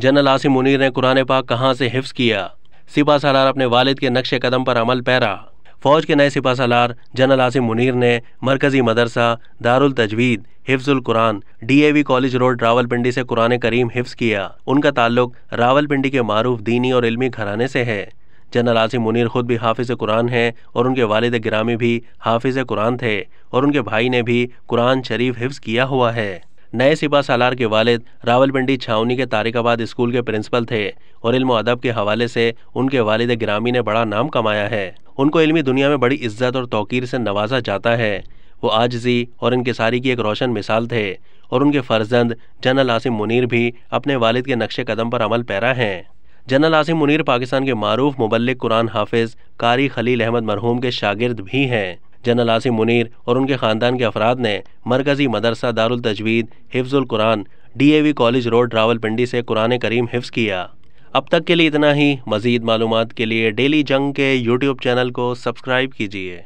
General Asim Munir ने कुरान पाक कहाँ से हिफ्स किया? सिपा सालार अपने वालिद के नक्शे कदम पर अमल पैरा। फौज के नए सिपा सालार जनरल आसिम मुनीर ने मरकजी मदरसा, Darul Tajweed, Hifzul Quran, DAV college road, Rawalpindi से कुरान करीम हिफ्स किया। उनका ताल्लुक रावलपिंडी के मारूफ दीनी और इल्मी घराने से है। जनरल आसिम मुनीर खुद भी हाफिज कुरान हैं और उनके वालिद गिरामी भी हाफिज कुरान थे और उनके भाई ने भी कुरान शरीफ हिफ्स किया हुआ है। नए सिपा सालार के वालिद रावलपिंडी छावनी के तारिकाबाद स्कूल के प्रिंसिपल थे और इल्म अदब के हवाले से उनके वालिद ग्रामी ने बड़ा नाम कमाया है। उनको इल्मी दुनिया में बड़ी इज़्ज़त और तोकीर से नवाजा जाता है। वो आजजी और इनकसारी की एक रोशन मिसाल थे और उनके फर्जंद जनरल आसिम मुनीर भी अपने वालिद के नक्शे कदम पर अमल पैरा हैं। जनरल आसिम मुनीर पाकिस्तान के मारूफ मुबलिक कुरान हाफिज कारी खलील अहमद मरहूम के शागिर्द भी हैं। जनरल आसिम मुनीर और उनके ख़ानदान के अफराद ने मरकज़ी मदरसा Darul Tajweed, Hifzul Quran, DAV college road, Rawalpindi से कुरान करीम हिफ्ज़ किया। अब तक के लिए इतना ही। मज़ीद मालूम के लिए डेली जंग के यूट्यूब चैनल को सब्सक्राइब कीजिए।